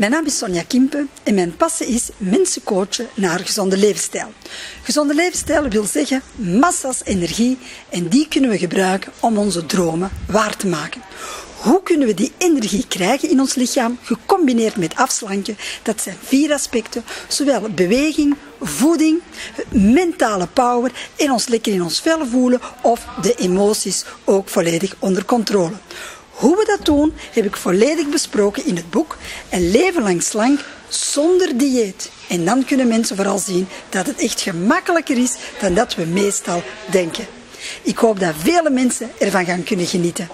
Mijn naam is Sonja Kimpe en mijn passie is mensen coachen naar gezonde levensstijl. Gezonde levensstijl wil zeggen massa's energie en die kunnen we gebruiken om onze dromen waar te maken. Hoe kunnen we die energie krijgen in ons lichaam, gecombineerd met afslanken? Dat zijn vier aspecten, zowel beweging, voeding, mentale power en ons lekker in ons vel voelen of de emoties ook volledig onder controle. Hoe we dat doen, heb ik volledig besproken in het boek Een leven lang slank zonder dieet. En dan kunnen mensen vooral zien dat het echt gemakkelijker is dan dat we meestal denken. Ik hoop dat vele mensen ervan gaan kunnen genieten.